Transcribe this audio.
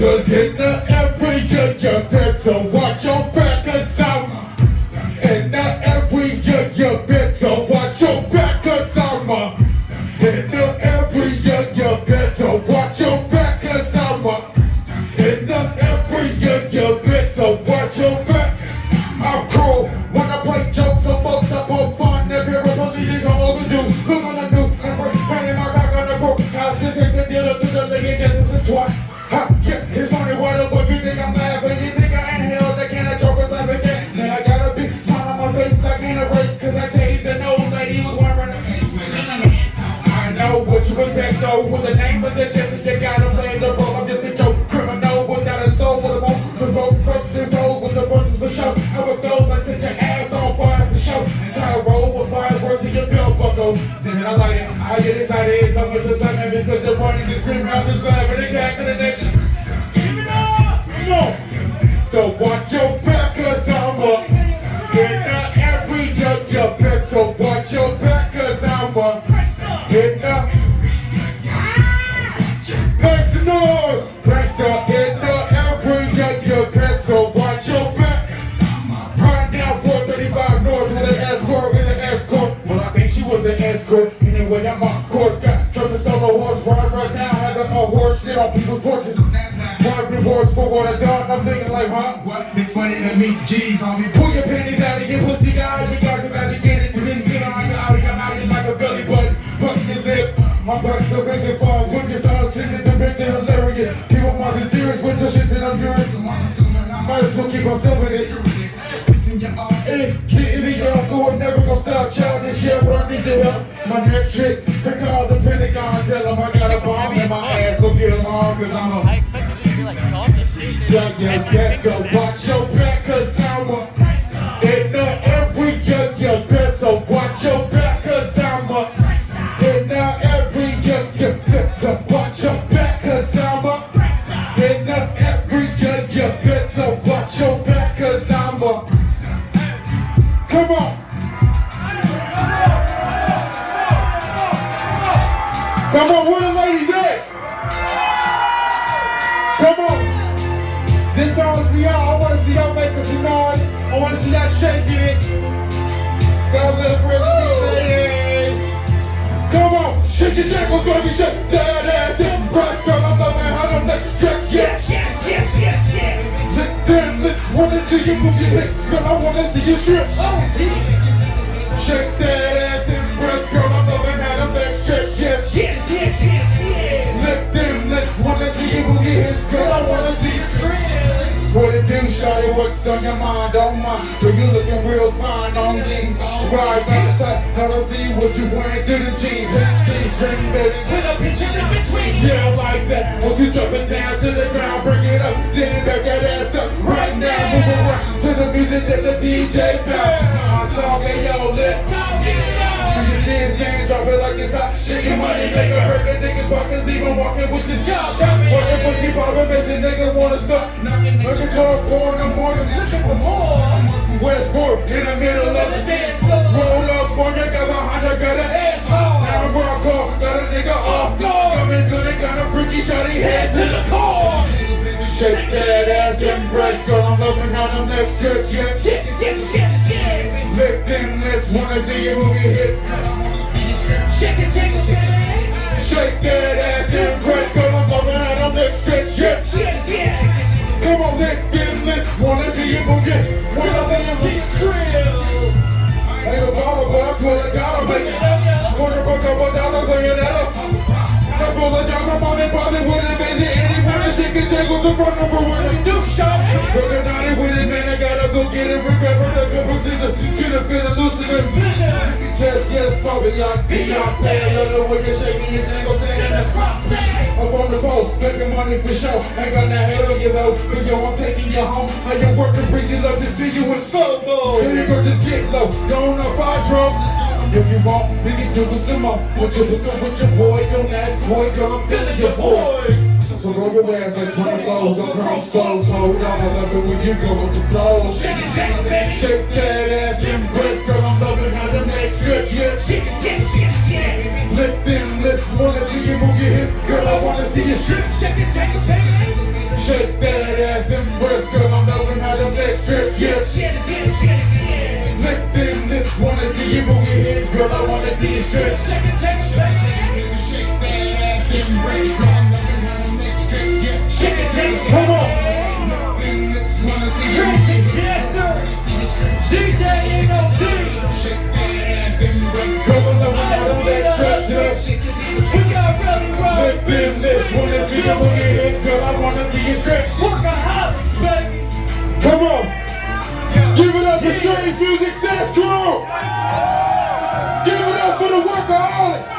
monsters in the area. You better watch your back, cause I'm in the area. You better watch your back, cause I'm in the area. I get excited, so much excitement because they're running and screaming out the side, but they it up! Come on! So watch your back, cause I'm up. A shit on people's porches. One rewards for what I done. I'm thinking like, huh? What? It's funny to me, G's on me. Pull your panties out of your pussy, guy. You got to about to get it. You didn't on your outie, I'm out like a belly button. Punch your lip. My big and fall. When you're so the bitch and hilarious. People more serious with the shit that I'm doing. Might as well keep on filming it. It's getting me y'all, so I'm never gonna stop childish shit, but I need your help. My next trick, so watch your back, cause I'm a in the area, you better watch your back, cause I'm a in the area, you better watch your back, cause I'm a in the area, you better watch your back, cause I'm a come on. Come on, where I wanna see y'all shaking it. Little bit ladies. Come on, shake your jackal, baby, shake that ass. Them breasts, girl, I'm loving how them legs stretch. Yes, Yes, yes, yes, yes. Lick them lips, wanna see you move your hips, girl. I wanna see you stretch. Oh, geez. Shake that ass, them breasts, girl. I'm loving how them legs stretch. Yes, Yes, yes, yes, yes. Lick them lips, wanna see you move your hips, girl. I wanna shawty, what's on your mind, don't mind Girl, you looking real fine on jeans. Ride to the top, how to see what you wearing through the jeans. G-string, baby Put a picture in between. Yeah, like that. Won't you drop it down to the ground, bring it up Then back that ass up. Right now Move around to the music that the DJ bounces. My song, hey yo, let's your dance, dance, drop like it's hot. Your money, make the niggas pockets Leave walking with this job. Watch your pussy poppin', makes a nigga wanna stop shawty, head to the car Shake that ass and breast, girl, I'm loving how them legs stretch, yes in front of her with it Do shot. On it with it, man, I gotta go get it Recover the composition, get it feeling loosening Chest, yes, probably like Beyonce I love the way you're shaking your jingles and the cross Up on the boat, making money for show Ain't that head on you though But yo, I'm taking you home Now you're working crazy, love to see you in slow mo Here you go, just get low Going up our drum if you want, we can do it some more Put your hook up with your boy on that boy Girl, I'm feeling your boy. So roll your ass like 20 flows I'm chrome souls Hold on, I love it when you go with the flow. Shake it, shake it, baby. Shake that ass, them breasts Girl, I'm loving how them legs stretch, yeah. Yes, yes, yes, yes. Lift them lips, wanna see you move your hips. Girl, I wanna see you strip. Shake it, shake it, shake it. Shake that see a strip. Shake it, shake it, shake it. Give shake, bad ass, then break. Wrong, looking how the next stretch gets. Shake it, shake come on. Tranzik Jester, DJ NOD. Shake that ass, embrace. Come on, look how the next stretch gets. We got ready, bro. Good business. Wanna see a boogie hits, girl? I wanna see you stretch. Workaholics, baby. Come on. Give it up for Strange Music Ces Cru! I'm gonna work all it.